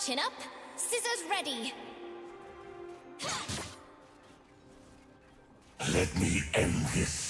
Chin up, scissors ready. Let me end this.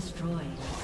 destroyed.